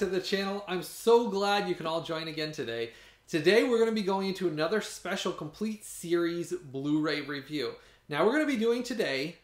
to the channel. I'm so glad you can all join again today. Today we're going to be going into another special complete series Blu-ray review. Now we're going to be doing today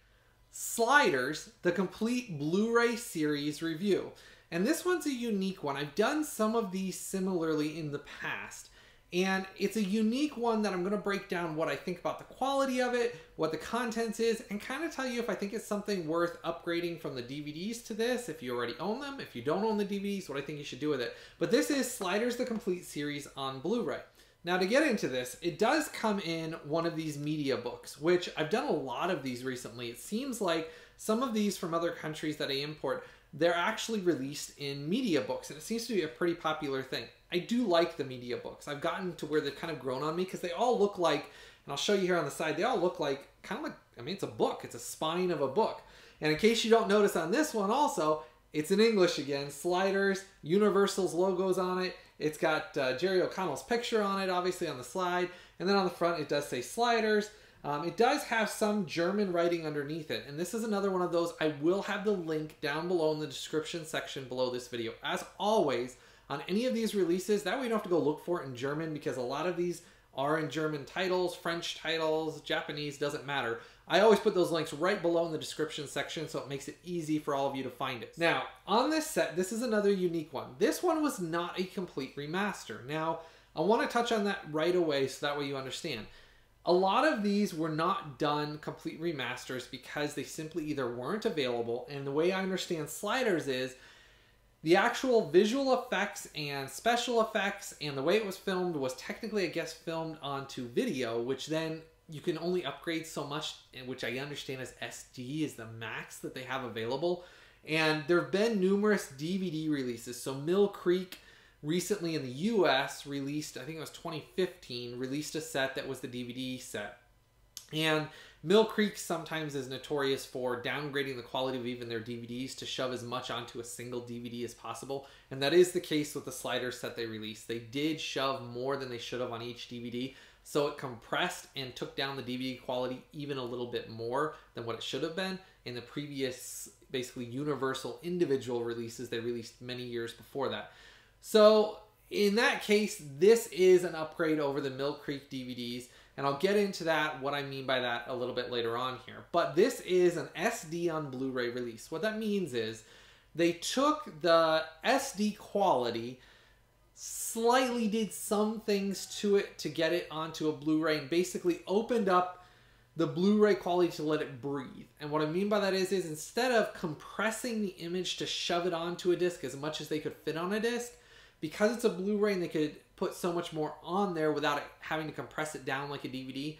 Sliders, the complete Blu-ray series review. And this one's a unique one. I've done some of these similarly in the past. And it's a unique one that I'm going to break down what I think about the quality of it, what the contents is, and kind of tell you if I think it's something worth upgrading from the DVDs to this, if you already own them, if you don't own the DVDs, what I think you should do with it. But this is Sliders the Complete series on Blu-ray. Now to get into this, it does come in one of these media books, which I've done a lot of these recently. It seems like some of these from other countries that I import, they're actually released in media books, and it seems to be a pretty popular thing. I do like the media books. I've gotten to where they've kind of grown on me because they all look like, and I'll show you here on the side, they all look like kind of like, I mean, it's a book. It's a spine of a book. And in case you don't notice on this one also, it's in English again. Sliders, Universal's logos on it. It's got uh, Jerry O'Connell's picture on it, obviously on the slide. And then on the front, it does say Sliders. Um, it does have some German writing underneath it. And this is another one of those. I will have the link down below in the description section below this video. As always, on any of these releases. That way you don't have to go look for it in German because a lot of these are in German titles, French titles, Japanese, doesn't matter. I always put those links right below in the description section so it makes it easy for all of you to find it. Now, on this set, this is another unique one. This one was not a complete remaster. Now, I want to touch on that right away so that way you understand. A lot of these were not done complete remasters because they simply either weren't available, and the way I understand sliders is the actual visual effects and special effects and the way it was filmed was technically, I guess, filmed onto video, which then you can only upgrade so much, which I understand as SD is the max that they have available. And there have been numerous DVD releases. So Mill Creek recently in the US released, I think it was 2015, released a set that was the DVD set. And Mill Creek sometimes is notorious for downgrading the quality of even their DVDs to shove as much onto a single DVD as possible. And that is the case with the slider set they released. They did shove more than they should have on each DVD. So it compressed and took down the DVD quality even a little bit more than what it should have been in the previous, basically universal individual releases they released many years before that. So in that case, this is an upgrade over the Mill Creek DVDs. And I'll get into that, what I mean by that a little bit later on here. But this is an SD on Blu-ray release. What that means is they took the SD quality, slightly did some things to it to get it onto a Blu-ray and basically opened up the Blu-ray quality to let it breathe. And what I mean by that is, is instead of compressing the image to shove it onto a disc as much as they could fit on a disc, because it's a Blu-ray and they could put so much more on there without having to compress it down like a DVD,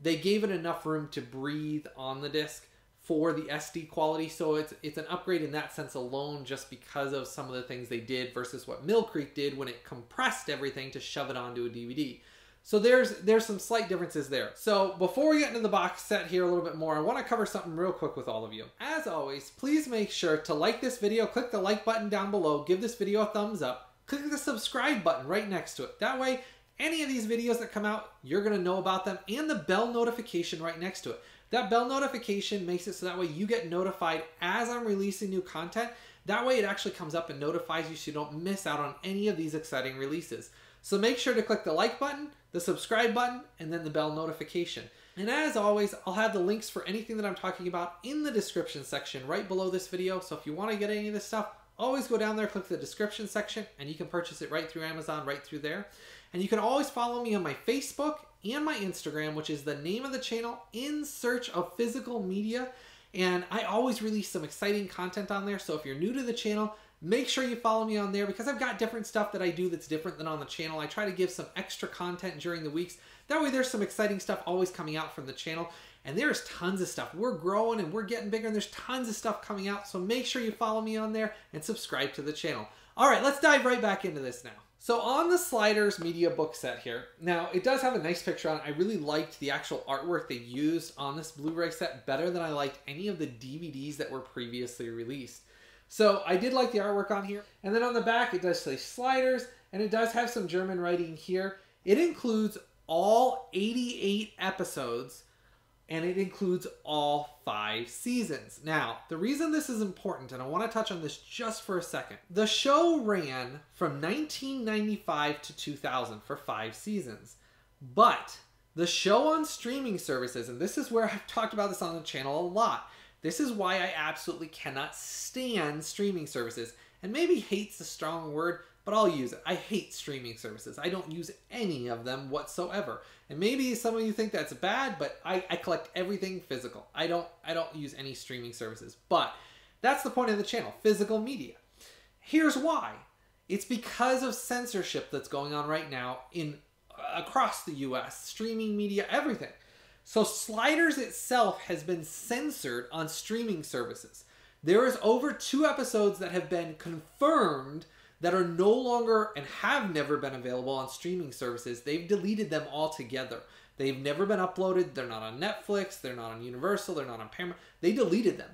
they gave it enough room to breathe on the disc for the SD quality. So it's it's an upgrade in that sense alone just because of some of the things they did versus what Mill Creek did when it compressed everything to shove it onto a DVD. So there's there's some slight differences there. So before we get into the box set here a little bit more, I want to cover something real quick with all of you. As always, please make sure to like this video, click the like button down below, give this video a thumbs up, click the subscribe button right next to it. That way, any of these videos that come out, you're to know about them and the bell notification right next to it. That bell notification makes it so that way you get notified as I'm releasing new content. That way it actually comes up and notifies you so you don't miss out on any of these exciting releases. So make sure to click the like button, the subscribe button, and then the bell notification. And as always, I'll have the links for anything that I'm talking about in the description section right below this video. So if you want to get any of this stuff, always go down there, click the description section, and you can purchase it right through Amazon, right through there. And you can always follow me on my Facebook and my Instagram, which is the name of the channel, In Search of Physical Media. And I always release some exciting content on there. So if you're new to the channel, make sure you follow me on there because I've got different stuff that I do that's different than on the channel. I try to give some extra content during the weeks. That way there's some exciting stuff always coming out from the channel. And there's tons of stuff. We're growing and we're getting bigger and there's tons of stuff coming out. So make sure you follow me on there and subscribe to the channel. All right, let's dive right back into this now. So on the Sliders media book set here, now it does have a nice picture on it. I really liked the actual artwork they used on this Blu-ray set better than I liked any of the DVDs that were previously released. So I did like the artwork on here. And then on the back, it does say Sliders, and it does have some German writing here. It includes all 88 episodes and it includes all five seasons. Now, the reason this is important, and I want to touch on this just for a second, the show ran from 1995 to 2000 for five seasons, but the show on streaming services, and this is where I've talked about this on the channel a lot. This is why I absolutely cannot stand streaming services. And maybe hate's a strong word, but I'll use it. I hate streaming services. I don't use any of them whatsoever. And maybe some of you think that's bad, but I, I collect everything physical. I don't I don't use any streaming services. But that's the point of the channel, physical media. Here's why. It's because of censorship that's going on right now in across the US, streaming media, everything. So Sliders itself has been censored on streaming services. There is over two episodes that have been confirmed that are no longer and have never been available on streaming services. They've deleted them altogether. They've never been uploaded. They're not on Netflix. They're not on Universal. They're not on Paramount. They deleted them.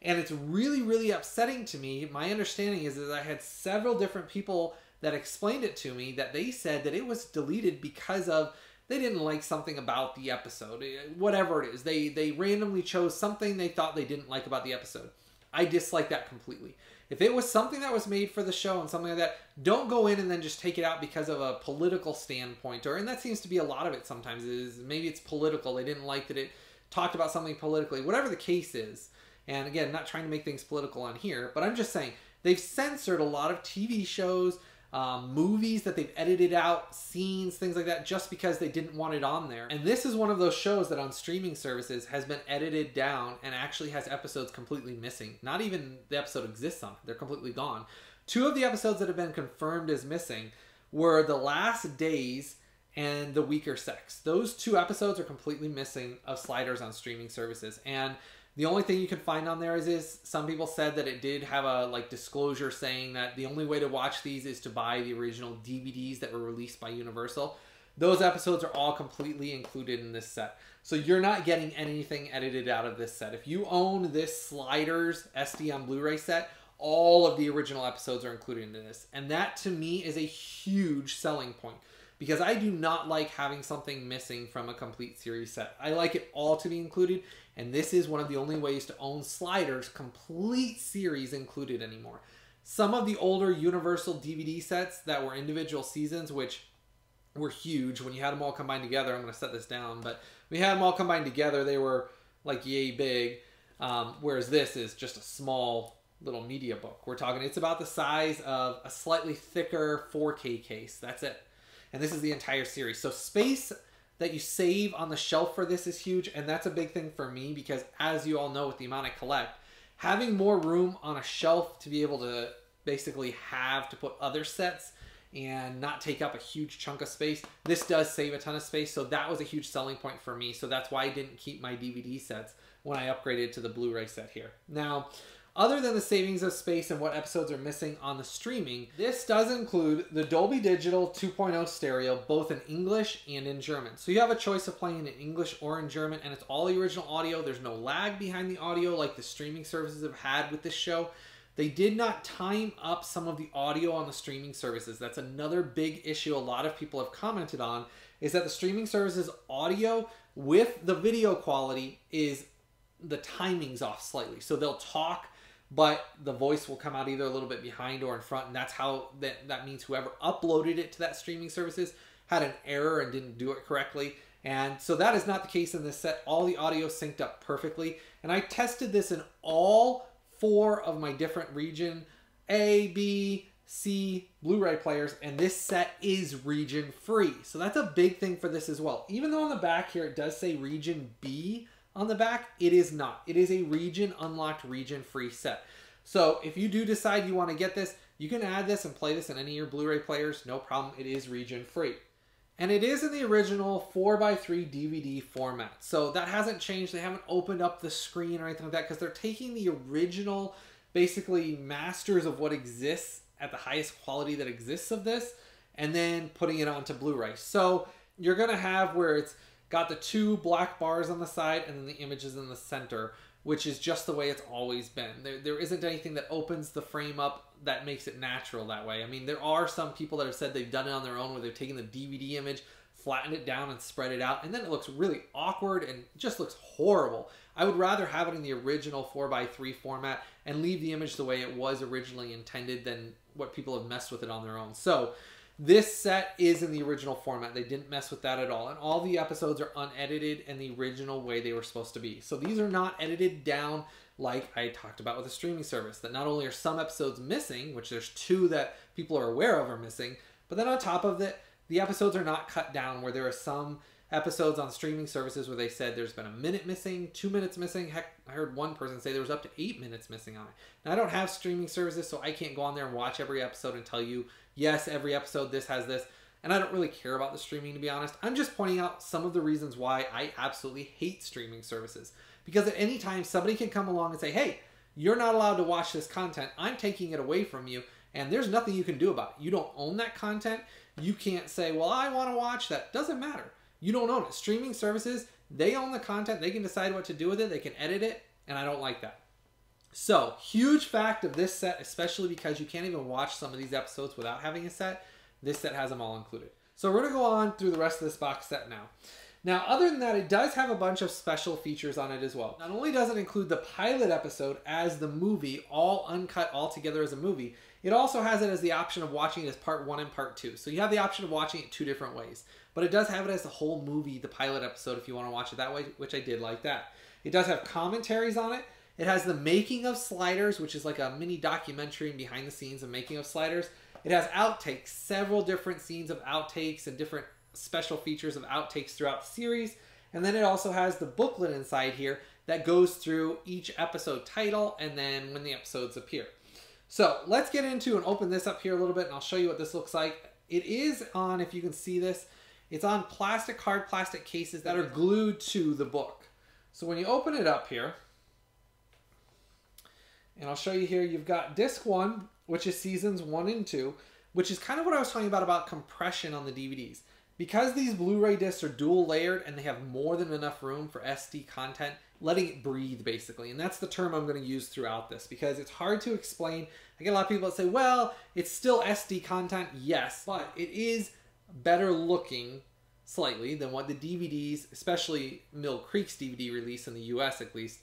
And it's really, really upsetting to me. My understanding is that I had several different people that explained it to me that they said that it was deleted because of they didn't like something about the episode eh, whatever it is they they randomly chose something they thought they didn't like about the episode i dislike that completely if it was something that was made for the show and something like that don't go in and then just take it out because of a political standpoint or and that seems to be a lot of it sometimes is maybe it's political they didn't like that it talked about something politically whatever the case is. And again not trying to make things political on here but i'm just saying they've censored a lot of tv shows um, movies that they've edited out, scenes, things like that, just because they didn't want it on there. And this is one of those shows that on streaming services has been edited down and actually has episodes completely missing. Not even the episode exists on it, they're completely gone. Two of the episodes that have been confirmed as missing were The Last Days and The Weaker Sex. Those two episodes are completely missing of sliders on streaming services. And the only thing you can find on there is, is some people said that it did have a like disclosure saying that the only way to watch these is to buy the original DVDs that were released by Universal. Those episodes are all completely included in this set. So you're not getting anything edited out of this set. If you own this Sliders SD on Blu-ray set, all of the original episodes are included in this. And that to me is a huge selling point because I do not like having something missing from a complete series set. I like it all to be included, and this is one of the only ways to own Sliders complete series included anymore. Some of the older Universal DVD sets that were individual seasons, which were huge when you had them all combined together. I'm going to set this down, but we had them all combined together. They were like yay big, um, whereas this is just a small little media book. We're talking, it's about the size of a slightly thicker 4K case. That's it and this is the entire series. So space that you save on the shelf for this is huge, and that's a big thing for me because as you all know with the amount I collect, having more room on a shelf to be able to basically have to put other sets and not take up a huge chunk of space. This does save a ton of space, so that was a huge selling point for me. So that's why I didn't keep my DVD sets when I upgraded to the Blu-ray set here. Now, other than the savings of space and what episodes are missing on the streaming, this does include the Dolby Digital 2.0 stereo, both in English and in German. So you have a choice of playing in English or in German, and it's all the original audio. There's no lag behind the audio like the streaming services have had with this show. They did not time up some of the audio on the streaming services. That's another big issue a lot of people have commented on is that the streaming services audio with the video quality is the timing's off slightly. So they'll talk but the voice will come out either a little bit behind or in front and that's how that that means whoever uploaded it to that streaming services had an error and didn't do it correctly. And so that is not the case in this set. All the audio synced up perfectly. And i tested this in all four of my different region a b c blu-ray players and this set is region free. So that's a big thing for this as well. Even though on the back here it does say region b on the back, it is not. It is a region unlocked, region free set. So if you do decide you want to get this, you can add this and play this in any of your Blu-ray players, no problem. It is region free. And it is in the original 4x3 DVD format. So that hasn't changed. They haven't opened up the screen or anything like that because they're taking the original, basically, masters of what exists at the highest quality that exists of this and then putting it onto Blu-ray. So you're going to have where it's got the two black bars on the side and then the images in the center, which is just the way it's always been. There, there isn't anything that opens the frame up that makes it natural that way. I mean, there are some people that have said they've done it on their own where they've taken the DVD image, flattened it down and spread it out, and then it looks really awkward and just looks horrible. I would rather have it in the original 4x3 format and leave the image the way it was originally intended than what people have messed with it on their own. So this set is in the original format. They didn't mess with that at all. And all the episodes are unedited in the original way they were supposed to be. So these are not edited down like I talked about with a streaming service. That not only are some episodes missing, which there's two that people are aware of are missing, but then on top of that, the episodes are not cut down where there are some episodes on streaming services where they said there's been a minute missing, two minutes missing. Heck, I heard one person say there was up to eight minutes missing on it. Now, I don't have streaming services, so I can't go on there and watch every episode and tell you, yes, every episode this has this. And I don't really care about the streaming, to be honest. I'm just pointing out some of the reasons why I absolutely hate streaming services. Because at any time, somebody can come along and say, hey, you're not allowed to watch this content. I'm taking it away from you. And there's nothing you can do about it. You don't own that content. You can't say, well, I want to watch that. Doesn't matter. You don't own it. Streaming services, they own the content. They can decide what to do with it. They can edit it. And I don't like that. So, huge fact of this set, especially because you can't even watch some of these episodes without having a set. This set has them all included. So, we're going to go on through the rest of this box set now. Now, other than that, it does have a bunch of special features on it as well. Not only does it include the pilot episode as the movie, all uncut all together as a movie, it also has it as the option of watching it as part one and part two. So you have the option of watching it two different ways. But it does have it as the whole movie, the pilot episode, if you want to watch it that way, which I did like that. It does have commentaries on it. It has the making of Sliders, which is like a mini documentary and behind the scenes of making of Sliders. It has outtakes, several different scenes of outtakes and different special features of outtakes throughout the series. And then it also has the booklet inside here that goes through each episode title and then when the episodes appear. So let's get into and open this up here a little bit and I'll show you what this looks like. It is on, if you can see this, it's on plastic, hard plastic cases that are glued to the book. So when you open it up here, and I'll show you here, you've got disc one, which is seasons one and two, which is kind of what I was talking about about compression on the DVDs. Because these Blu-ray discs are dual layered and they have more than enough room for SD content, letting it breathe basically. And that's the term I'm going to use throughout this because it's hard to explain. I get a lot of people that say, well, it's still SD content. Yes, but it is better looking slightly than what the DVDs, especially Mill Creek's DVD release in the US at least,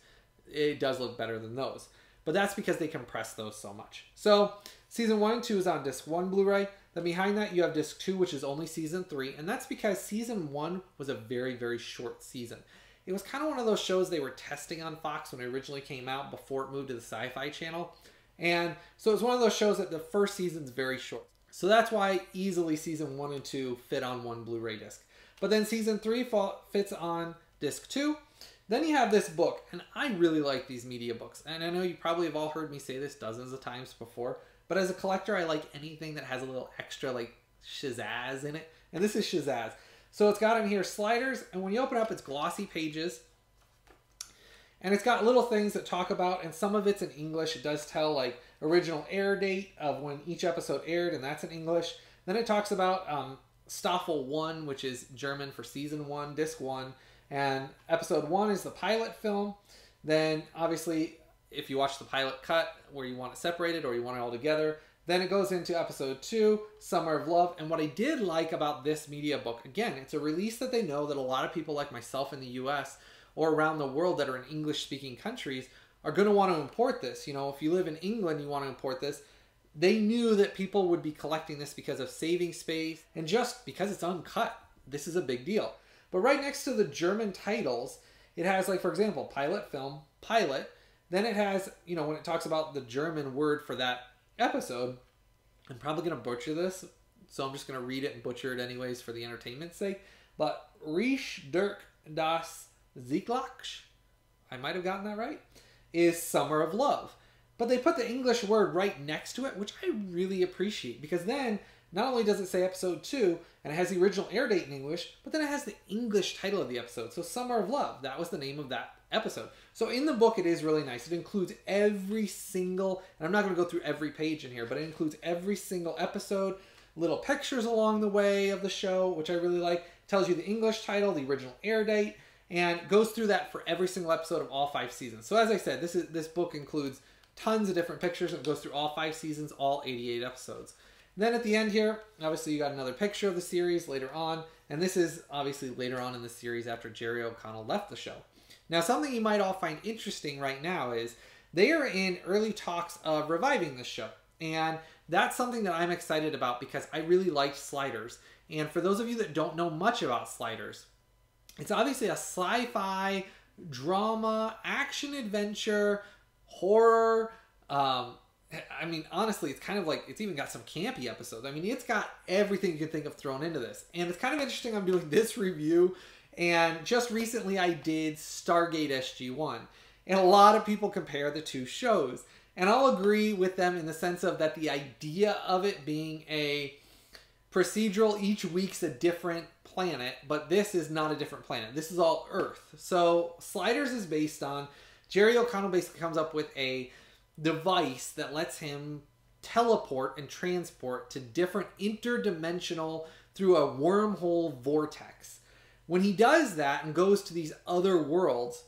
it does look better than those. But that's because they compress those so much. So season one and two is on disc one Blu-ray. Then behind that you have disc two, which is only season three, and that's because season one was a very, very short season. It was kind of one of those shows they were testing on Fox when it originally came out before it moved to the Sci-Fi Channel. And so it's one of those shows that the first season's very short. So that's why easily season one and two fit on one Blu-ray disc. But then season three fits on disc two. Then you have this book, and I really like these media books. And I know you probably have all heard me say this dozens of times before, but as a collector, I like anything that has a little extra like shazazz in it. And this is shazazz. So it's got in here sliders, and when you open up, it's glossy pages. And it's got little things that talk about, and some of it's in English. It does tell like original air date of when each episode aired, and that's in English. Then it talks about um, Staffel 1, which is German for season 1, disc 1. And episode 1 is the pilot film. Then, obviously, if you watch the pilot cut where you want it separated or you want it all together, then it goes into episode two, Summer of Love. And what I did like about this media book, again, it's a release that they know that a lot of people like myself in the US or around the world that are in English speaking countries are going to want to import this. You know, if you live in England, you want to import this. They knew that people would be collecting this because of saving space and just because it's uncut. This is a big deal. But right next to the German titles, it has, like, for example, pilot film, pilot. Then it has, you know, when it talks about the German word for that episode. I'm probably going to butcher this, so I'm just going to read it and butcher it anyways for the entertainment's sake. But Riech Dirk das Zieglach, I might have gotten that right, is Summer of Love. But they put the English word right next to it, which I really appreciate because then not only does it say episode 2 and it has the original air date in English, but then it has the English title of the episode. So Summer of Love, that was the name of that episode. So in the book, it is really nice. It includes every single, and I'm not going to go through every page in here, but it includes every single episode, little pictures along the way of the show, which I really like. It tells you the English title, the original air date, and goes through that for every single episode of all five seasons. So as I said, this is this book includes tons of different pictures and goes through all five seasons, all 88 episodes. Then at the end here, obviously you got another picture of the series later on, and this is obviously later on in the series after Jerry O'Connell left the show. Now, something you might all find interesting right now is they are in early talks of reviving this show. And that's something that I'm excited about because I really liked Sliders. And for those of you that don't know much about Sliders, it's obviously a sci fi drama, action adventure, horror. Um, I mean, honestly, it's kind of like it's even got some campy episodes. I mean, it's got everything you can think of thrown into this. And it's kind of interesting I'm doing this review. And just recently I did Stargate SG1. And a lot of people compare the two shows. And I'll agree with them in the sense of that the idea of it being a procedural, each week's a different planet, but this is not a different planet. This is all Earth. So Sliders is based on Jerry O'Connell basically comes up with a device that lets him teleport and transport to different interdimensional through a wormhole vortex. When he does that and goes to these other worlds,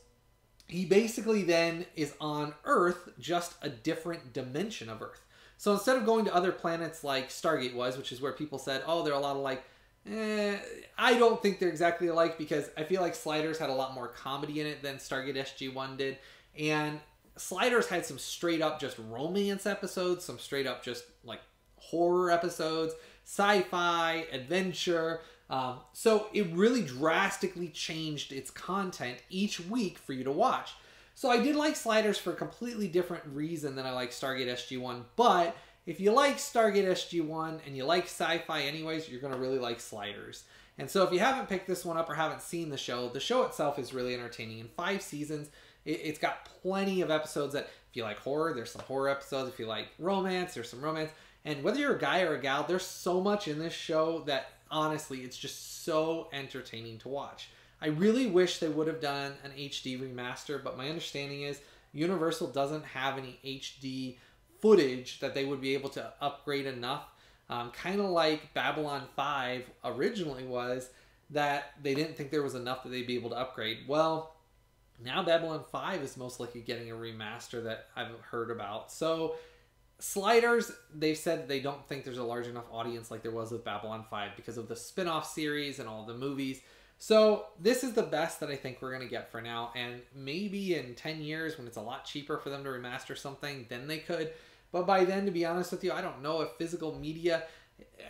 he basically then is on Earth, just a different dimension of Earth. So instead of going to other planets like Stargate was, which is where people said, oh, they're a lot alike, eh, I don't think they're exactly alike because I feel like Sliders had a lot more comedy in it than Stargate SG1 did. And Sliders had some straight up just romance episodes, some straight up just like horror episodes, sci fi, adventure. Um, so it really drastically changed its content each week for you to watch. So I did like Sliders for a completely different reason than I like Stargate SG1. But if you like Stargate SG1 and you like sci fi anyways, you're going to really like Sliders. And so if you haven't picked this one up or haven't seen the show, the show itself is really entertaining. In five seasons, it, has got plenty of episodes that if you like horror, there's some horror episodes. If you like romance, there's some romance. And whether you're a guy or a gal, there's so much in this show that honestly, it's just so entertaining to watch. I really wish they would have done an HD remaster, but my understanding is Universal doesn't have any HD footage that they would be able to upgrade enough. Um, kind of like Babylon 5 originally was, that they didn't think there was enough that they'd be able to upgrade. Well, now Babylon 5 is most likely getting a remaster that I've heard about. So Sliders, they've said they don't think there's a large enough audience like there was with Babylon 5 because of the spin off series and all the movies. So, this is the best that I think we're going to get for now. And maybe in 10 years, when it's a lot cheaper for them to remaster something, then they could. But by then, to be honest with you, I don't know if physical media,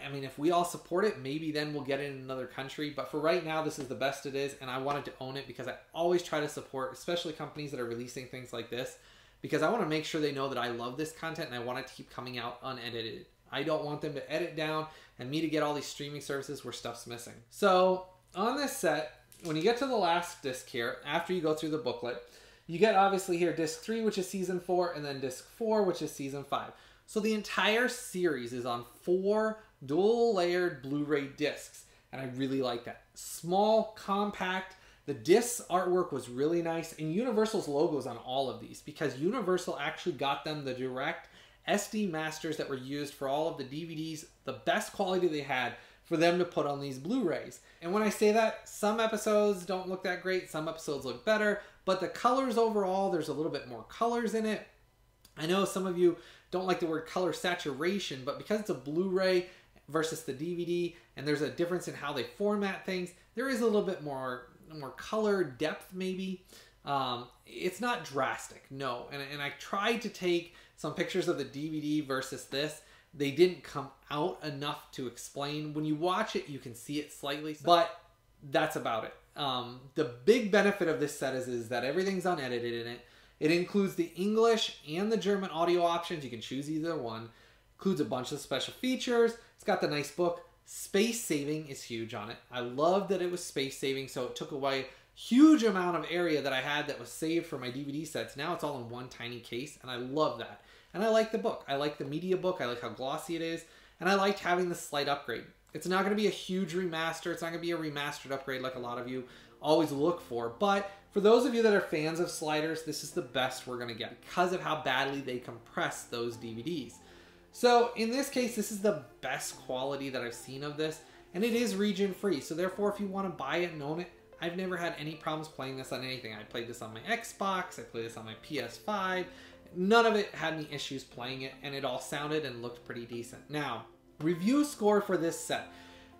I mean, if we all support it, maybe then we'll get it in another country. But for right now, this is the best it is. And I wanted to own it because I always try to support, especially companies that are releasing things like this because I want to make sure they know that I love this content and I want it to keep coming out unedited. I don't want them to edit down and me to get all these streaming services where stuff's missing. So on this set, when you get to the last disc here, after you go through the booklet, you get obviously here disc three, which is season four, and then disc four, which is season five. So the entire series is on four dual layered Blu-ray discs, and I really like that. Small, compact, the disc artwork was really nice, and Universal's logos on all of these because Universal actually got them the direct SD masters that were used for all of the DVDs, the best quality they had for them to put on these Blu-rays. And when I say that, some episodes don't look that great, some episodes look better, but the colors overall, there's a little bit more colors in it. I know some of you don't like the word color saturation, but because it's a Blu-ray versus the DVD, and there's a difference in how they format things, there is a little bit more more color depth maybe. Um, it's not drastic, no. And, and I tried to take some pictures of the DVD versus this. They didn't come out enough to explain. When you watch it, you can see it slightly, but that's about it. Um, the big benefit of this set is, is that everything's unedited in it. It includes the English and the German audio options. You can choose either one. Includes a bunch of special features. It's got the nice book. Space saving is huge on it. I love that it was space saving, so it took away a huge amount of area that I had that was saved for my DVD sets. Now it's all in one tiny case, and I love that. And I like the book. I like the media book. I like how glossy it is, and I liked having the slight upgrade. It's not going to be a huge remaster. It's not going to be a remastered upgrade like a lot of you always look for. But for those of you that are fans of sliders, this is the best we're going to get because of how badly they compress those DVDs. So in this case, this is the best quality that I've seen of this, and it is region free. So therefore, if you want to buy it and own it, I've never had any problems playing this on anything. I played this on my Xbox, I played this on my PS5. None of it had any issues playing it, and it all sounded and looked pretty decent. Now, Review score for this set.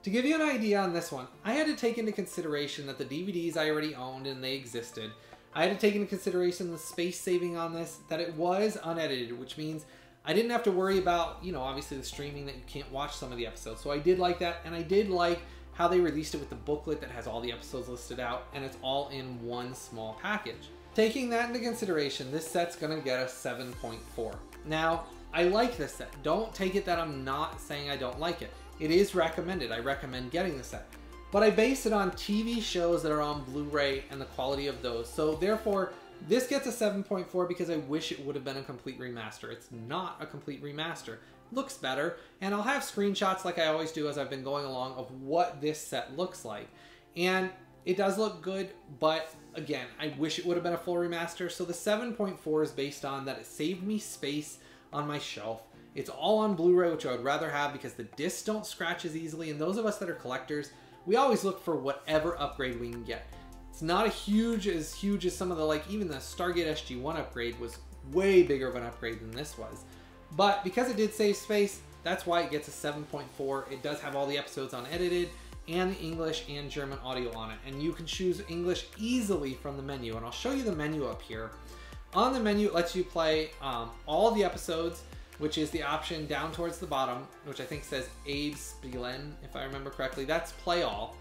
To give you an idea on this one, I had to take into consideration that the DVDs I already owned and they existed. I had to take into consideration the space saving on this, that it was unedited, which means I didn't have to worry about, you know, obviously the streaming that you can't watch some of the episodes. So I did like that, and I did like how they released it with the booklet that has all the episodes listed out, and it's all in one small package. Taking that into consideration, this set's gonna get a 7.4. Now, I like this set. Don't take it that I'm not saying I don't like it. It is recommended. I recommend getting the set. But I base it on TV shows that are on Blu-ray and the quality of those. So therefore, this gets a 7.4 because I wish it would have been a complete remaster. It's not a complete remaster. Looks better, and I'll have screenshots like I always do as I've been going along of what this set looks like. And it does look good, but again, I wish it would have been a full remaster. So the 7.4 is based on that it saved me space on my shelf. It's all on Blu-ray, which I would rather have because the discs don't scratch as easily. And those of us that are collectors, we always look for whatever upgrade we can get. It's not a huge as huge as some of the like even the Stargate SG-1 upgrade was way bigger of an upgrade than this was. But because it did save space, that's why it gets a 7.4. It does have all the episodes unedited and the English and German audio on it. And you can choose English easily from the menu. And I'll show you the menu up here. On the menu, it lets you play um, all the episodes, which is the option down towards the bottom, which I think says Abe Spielen, if I remember correctly. That's play all.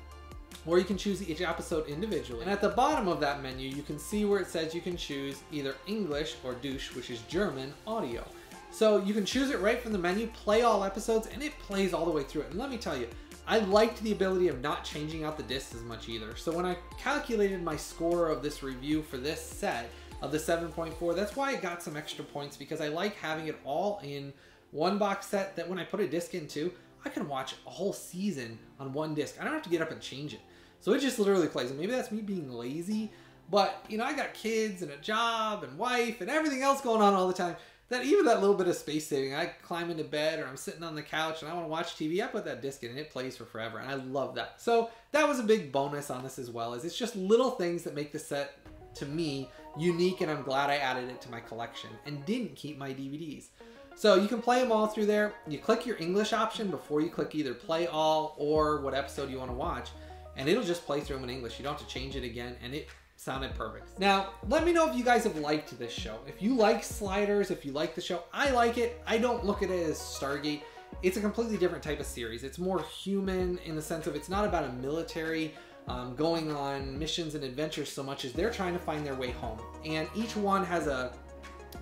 Or you can choose each episode individually. And at the bottom of that menu, you can see where it says you can choose either English or Deutsch, which is German audio. So you can choose it right from the menu, play all episodes, and it plays all the way through it. And let me tell you, I liked the ability of not changing out the discs as much either. So when I calculated my score of this review for this set of the 7.4, that's why I got some extra points because I like having it all in one box set that when I put a disc into, I can watch a whole season on one disc. I don't have to get up and change it. So it just literally plays. And maybe that's me being lazy, but you know, I got kids and a job and wife and everything else going on all the time that even that little bit of space saving, I climb into bed or I'm sitting on the couch and I want to watch TV, I put that disc in and it plays for forever. And I love that. So that was a big bonus on this as well, is it's just little things that make the set to me unique and I'm glad I added it to my collection and didn't keep my DVDs. So you can play them all through there. You click your English option before you click either play all or what episode you want to watch and it'll just play through them in English. You don't have to change it again and it sounded perfect. Now, let me know if you guys have liked this show. If you like sliders, if you like the show, I like it. I don't look at it as Stargate. It's a completely different type of series. It's more human in the sense of it's not about a military um, going on missions and adventures so much as they're trying to find their way home. And each one has a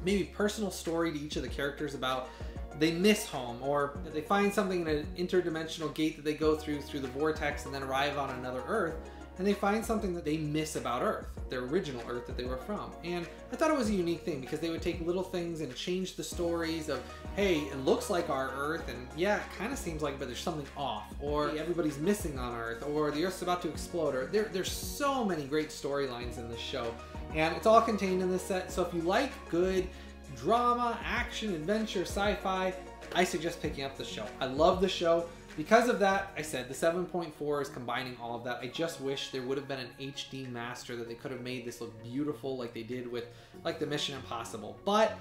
maybe personal story to each of the characters about they miss home or they find something in an interdimensional gate that they go through through the vortex and then arrive on another Earth and they find something that they miss about Earth, their original Earth that they were from. And I thought it was a unique thing because they would take little things and change the stories of, hey, it looks like our Earth, and yeah, it kind of seems like, but there's something off, or everybody's missing on Earth, or the Earth's about to explode, or there, there's so many great storylines in this show, and it's all contained in this set. So if you like good drama, action, adventure, sci-fi, I suggest picking up the show. I love the show. Because of that, I said the 7.4 is combining all of that. I just wish there would have been an HD master that they could have made this look beautiful like they did with like the Mission Impossible. But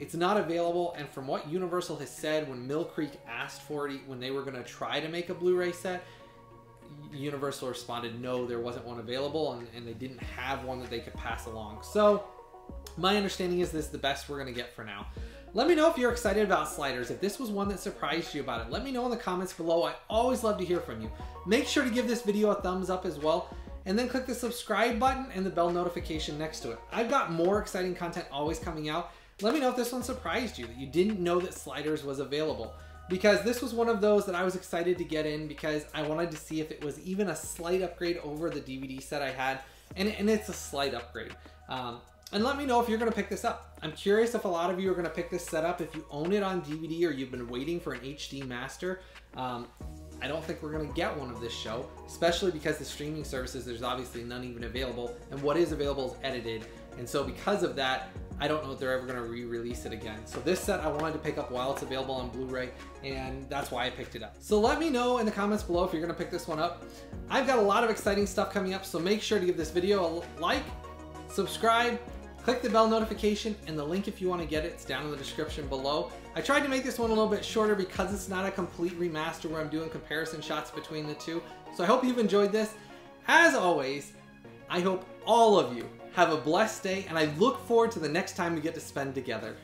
it's not available, and from what Universal has said, when Mill Creek asked for it when they were going to try to make a Blu-ray set, Universal responded no, there wasn't one available, and, and they didn't have one that they could pass along. So my understanding is this is the best we're going to get for now. Let me know if you're excited about sliders, if this was one that surprised you about it. Let me know in the comments below. I always love to hear from you. Make sure to give this video a thumbs up as well, and then click the subscribe button and the bell notification next to it. I've got more exciting content always coming out. Let me know if this one surprised you, that you didn't know that sliders was available. Because this was one of those that I was excited to get in because I wanted to see if it was even a slight upgrade over the DVD set I had. And, and it's a slight upgrade. Um, and let me know if you're going to pick this up. I'm curious if a lot of you are going to pick this setup if you own it on DVD or you've been waiting for an HD master. Um, I don't think we're going to get one of this show, especially because the streaming services, there's obviously none even available, and what is available is edited. And so because of that, I don't know if they're ever going to re-release it again. So this set I wanted to pick up while it's available on Blu-ray, and that's why I picked it up. So let me know in the comments below if you're going to pick this one up. I've got a lot of exciting stuff coming up, so make sure to give this video a like, subscribe, Click the bell notification and the link if you want to get it. It's down in the description below. I tried to make this one a little bit shorter because it's not a complete remaster where I'm doing comparison shots between the two. So I hope you've enjoyed this. As always, I hope all of you have a blessed day and I look forward to the next time we get to spend together.